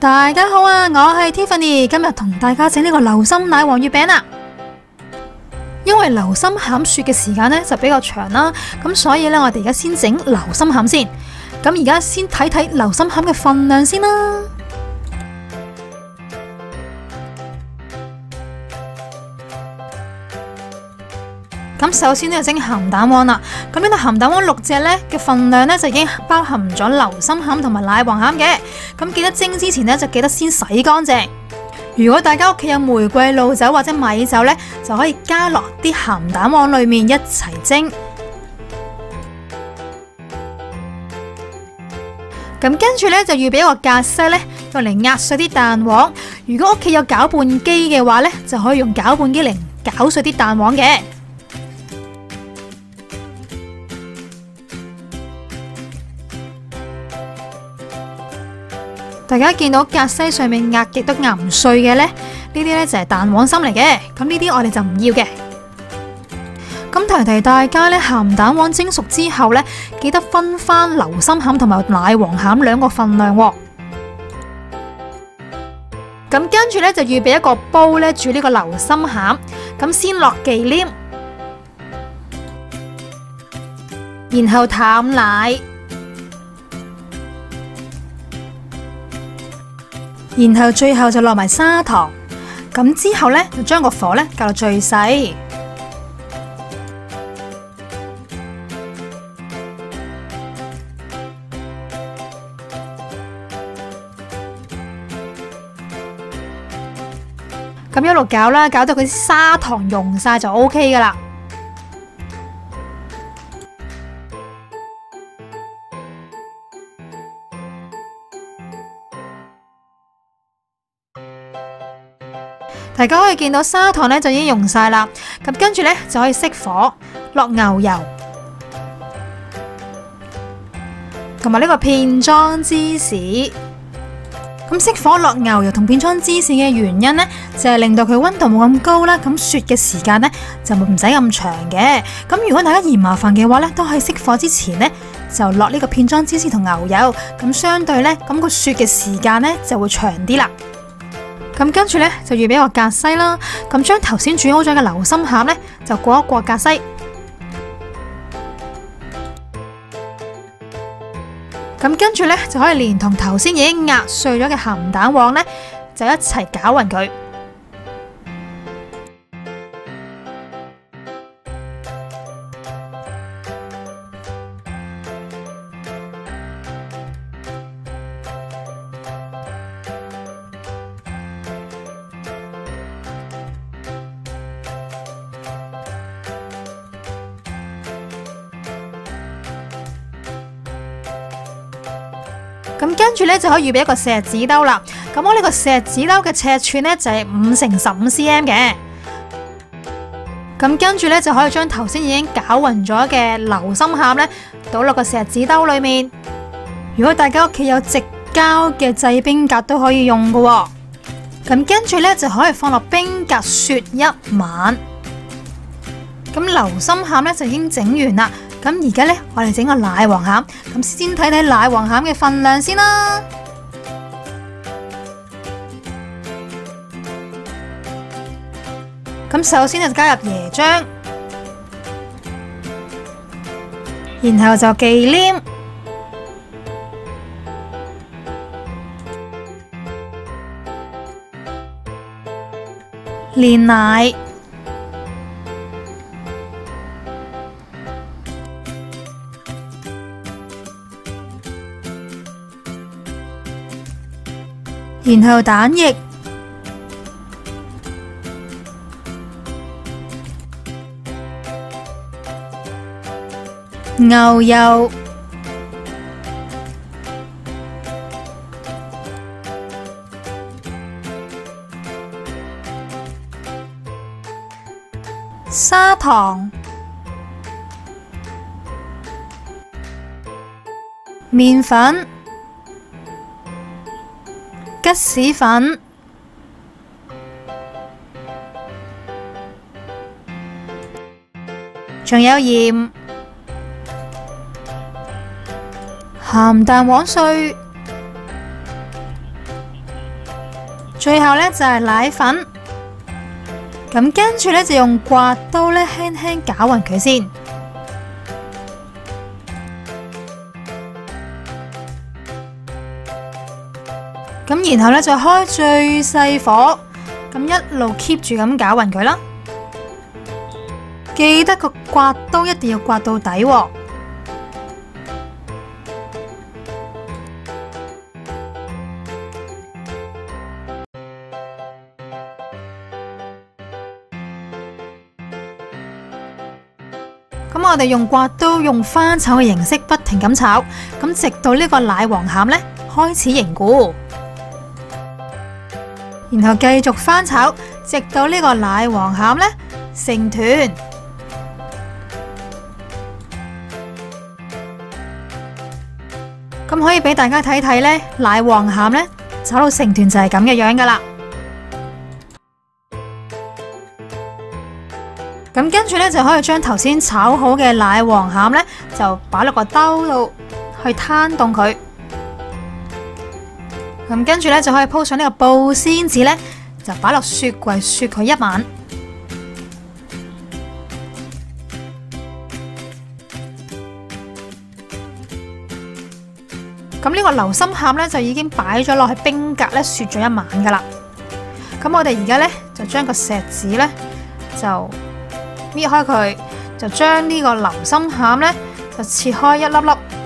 大家好啊，我系 Tiffany，今日同大家整呢个流心奶黄月饼啦。因为流心馅雪嘅时间呢就比较长啦，咁所以呢，我哋而家先整流心馅先。咁而家先睇睇流心馅嘅份量先啦。咁首先呢，就整咸蛋黃啦。咁呢度咸蛋黃六隻呢嘅份量呢，就已經包含咗流心餡同埋奶黃餡嘅。咁記得蒸之前呢，就記得先洗乾淨。如果大家屋企有玫瑰露酒或者米酒呢，就可以加落啲咸蛋黃裏面一齊蒸。咁跟住呢，就预备一個格式呢，用嚟壓碎啲蛋黃。如果屋企有攪拌機嘅話呢，就可以用攪拌機嚟攪碎啲蛋黃嘅。大家見到格西上面壓極都壓唔碎嘅呢，呢啲呢就係蛋黃心嚟嘅。咁呢啲我哋就唔要嘅。咁提提大家呢，鹹蛋黃蒸熟之後呢，記得分翻流心餡同埋奶黃餡兩個份量喎。咁跟住呢，就預備一個煲呢煮呢個流心餡。咁先落忌廉，然後淡奶。然後最後就落埋砂糖，咁之後呢，就將個火呢較到最細。咁一路攪啦，攪到佢啲砂糖溶晒就 OK 噶啦。大家可以見到砂糖咧就已經溶晒啦，咁跟住咧就可以熄火，落牛油，同埋呢個片裝芝士。咁熄火落牛油同片裝芝士嘅原因呢，就係令到佢溫度冇咁高啦，咁雪嘅時間呢，就唔使咁長嘅。咁如果大家嫌麻煩嘅話呢，都可以熄火之前呢，就落呢個片裝芝士同牛油，咁相對呢，咁個雪嘅時間呢，就會長啲啦。咁跟住呢，就預備一個格西啦，咁將頭先煮好咗嘅流心餡呢，就過一過格西，咁跟住呢，就可以連同頭先已經壓碎咗嘅鹹蛋黃呢，就一齊攪勻佢。咁跟住咧就可以預備一個錫紙兜啦。咁我呢個錫紙兜嘅尺寸呢，就係五乘十五 cm 嘅。咁跟住咧就可以將頭先已經攪勻咗嘅流心餡呢，倒落個錫紙兜裏面。如果大家屋企有直膠嘅製冰格都可以用噶喎。咁跟住咧就可以放落冰格雪一晚。咁流心餡咧就已經整完啦。咁而家呢，我哋整個奶黃餡，咁先睇睇奶黃餡嘅份量先啦。咁首先就加入椰漿，然後就忌廉、煉奶。然後蛋液、牛油、砂糖、麵粉。吉士粉、仲有鹽、鹹蛋黃碎、最後呢，就係奶粉。咁跟住呢，就用刮刀呢輕輕攪勻佢先。咁然後呢，就開最細火，咁一路 keep 住咁攪勻佢啦。記得個刮刀一定要刮到底喎。咁我哋用刮刀用翻炒嘅形式不停咁炒，咁直到呢個奶黃餡呢開始凝固，然後繼續翻炒，直到呢個奶黃餡呢成團。咁可以俾大家睇睇呢，奶黃餡呢炒到成團就係咁嘅樣噶啦。咁跟住呢，就可以將頭先炒好嘅奶黃餡呢，就擺落個兜度去攤凍佢。咁跟住呢，就可以鋪上呢個布先紙呢，就擺落雪櫃雪佢一晚。咁呢個流心餡呢，就已經擺咗落去冰格呢，雪咗一晚噶啦。咁我哋而家呢，就將個石子呢，就。搣開佢，就將呢個流心餡呢，就切開一粒粒。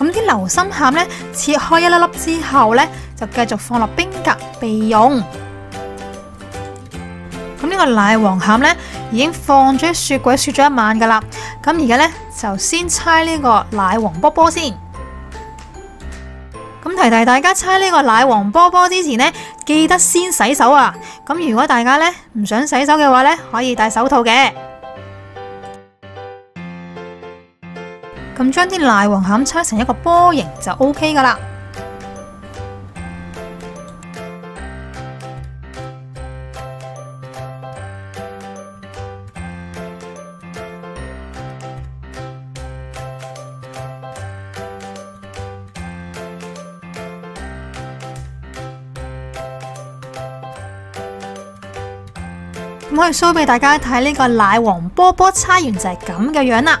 咁啲流心餡呢，切開一粒粒之後呢，就繼續放落冰格備用。咁呢個奶黃餡呢，已經放咗雪櫃雪咗一晚噶啦。咁而家呢，就先猜呢個奶黃波波先。咁提提大家猜呢個奶黃波波之前呢，記得先洗手啊。咁如果大家呢，唔想洗手嘅話呢，可以戴手套嘅。咁將啲奶黃餡搓成一個波形就 OK 噶啦。咁可以 show 俾大家睇呢個奶黃波波搓完就係咁嘅樣啦。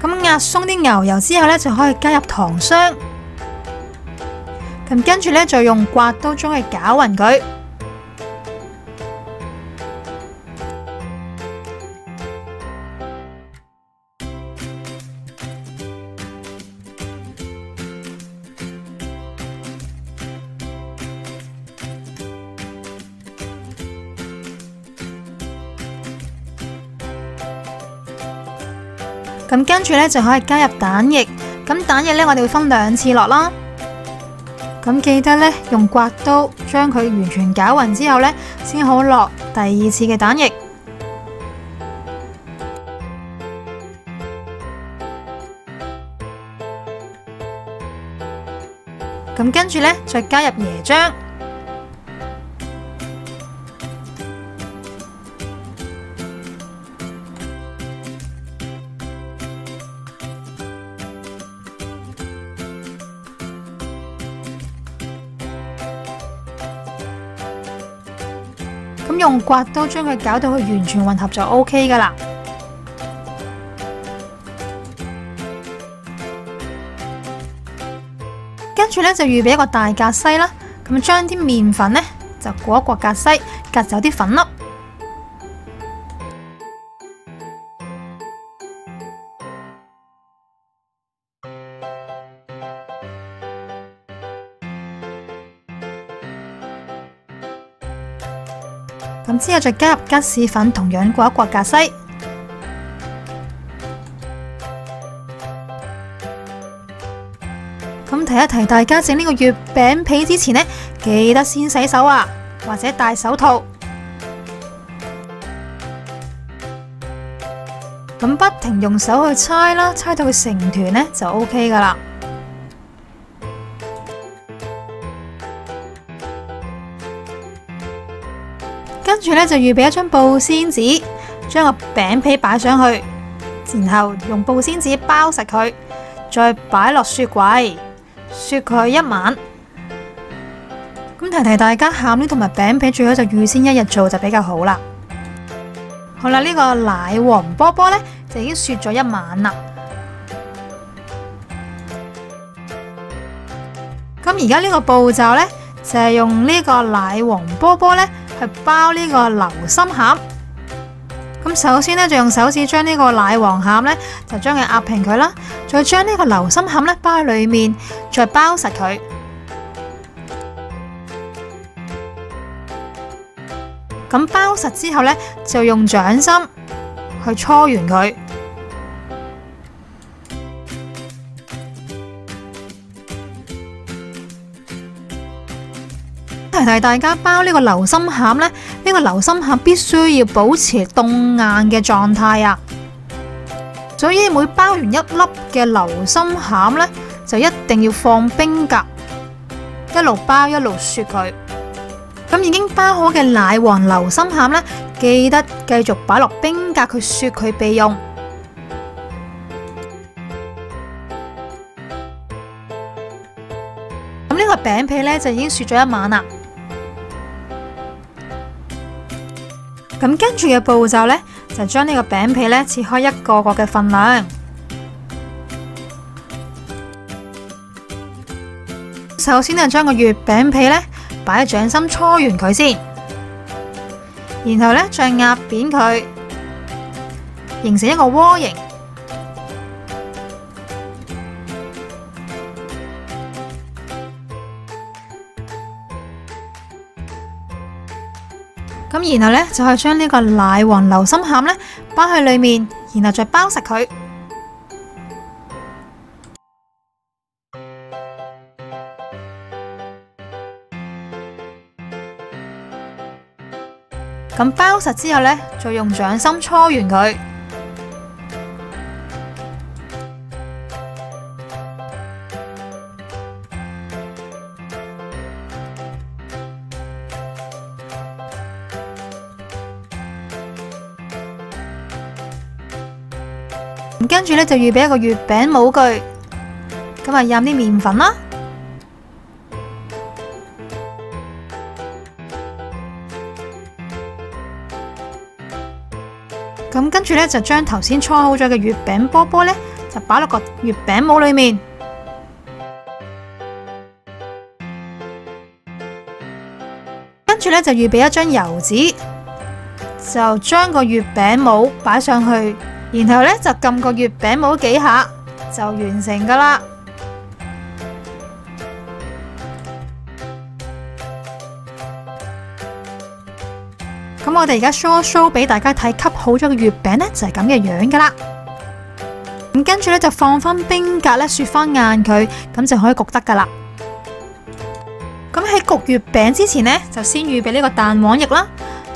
咁壓鬆啲牛油之後呢，就可以加入糖霜。咁跟住呢，就用刮刀將佢攪勻佢。咁跟住呢，就可以加入蛋液，咁蛋液呢，我哋會分兩次落啦。咁記得呢，用刮刀將佢完全攪勻之後呢，先好落第二次嘅蛋液。咁跟住呢，再加入椰漿。用刮刀将佢搅到佢完全混合就 O K 噶啦。跟住咧就预备一个大格西啦，咁将啲面粉咧就裹一裹格西，隔走啲粉粒。咁之後再加入吉士粉，同樣裹一裹格西。咁提一提大家整呢個月餅皮之前呢，記得先洗手啊，或者戴手套。咁不停用手去搓啦，搓到佢成團呢就 OK 噶啦。跟住呢，就預備一張布仙紙，將個餅皮擺上去，然後用布仙紙包實佢，再擺落雪櫃。雪佢一晚，咁提提大家，馅料同埋餅皮最好就預先一日做就比較好啦。好啦，呢個奶黃波波呢，就已經雪咗一晚啦。咁而家呢個步驟呢，就係用呢個奶黃波波呢去包呢个流心馅。咁首先呢，就用手指将呢个奶黄馅呢，就将佢压平佢啦。再将呢个流心馅呢包喺里面，再包实佢。咁包实之后呢，就用掌心去搓圆佢。提提大家包呢個流心餡呢，呢個流心餡必須要保持凍硬嘅狀態啊！所以每包完一粒嘅流心餡呢，就一定要放冰格，一路包一路雪佢。咁已經包好嘅奶黃流心餡呢，記得繼續擺落冰格去雪佢備用。咁呢個餅皮呢，就已經雪咗一晚啦。咁跟住嘅步驟呢，就將呢個餅皮呢切開一個個嘅份量。首先呢，將個月餅皮呢擺喺掌心搓圓佢先，然後呢，再壓扁佢，形成一個窩形。咁然後呢，就可以將呢個奶黃流心餡呢包喺裏面，然後再包實佢。咁包實之後呢，再用掌心搓圓佢。跟住呢，就預備一個月餅模具，咁啊蘸啲麵粉啦，咁跟住呢，就將頭先搓好咗嘅月餅波波呢，就擺落個月餅模裏面，跟住呢，就預備一張油紙，就將個月餅模擺上去。然後呢，就撳個月餅模幾下就完成噶啦。咁我哋而家 show show 俾大家睇，吸好咗個月餅呢，就係咁嘅樣噶啦。咁跟住呢，就放翻冰格呢，雪翻硬佢，咁就可以焗得噶啦。咁喺焗月餅之前呢，就先預備呢個蛋黃液啦，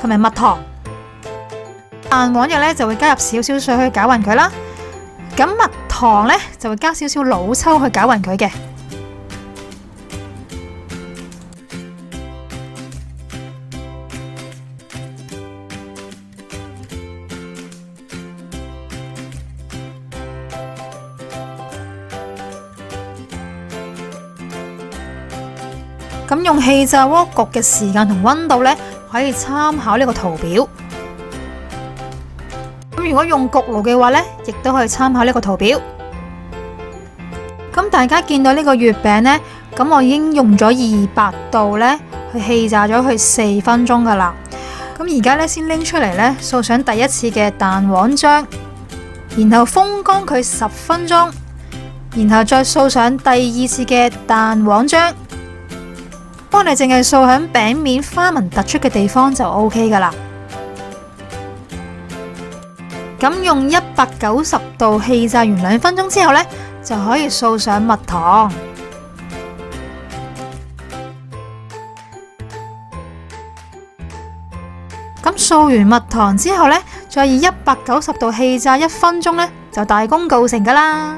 同埋蜜糖。蛋黃液咧就會加入少少水去攪勻佢啦，咁蜜糖咧就會加少少老抽去攪勻佢嘅。咁用氣炸鍋焗嘅時間同溫度咧，可以參考呢個圖表。如果用焗爐嘅話呢，亦都可以參考呢個圖表。咁大家見到呢個月餅呢，咁我已經用咗二百度呢去氣炸咗佢四分鐘噶啦。咁而家呢，先拎出嚟呢，掃上第一次嘅蛋黃漿，然後風乾佢十分鐘，然後再掃上第二次嘅蛋黃漿。幫你淨係掃響餅面花紋突出嘅地方就 OK 噶啦。咁用一百九十度气炸完两分钟之后呢，就可以扫上蜜糖。咁扫完蜜糖之后呢，再以一百九十度气炸一分钟呢，就大功告成噶啦。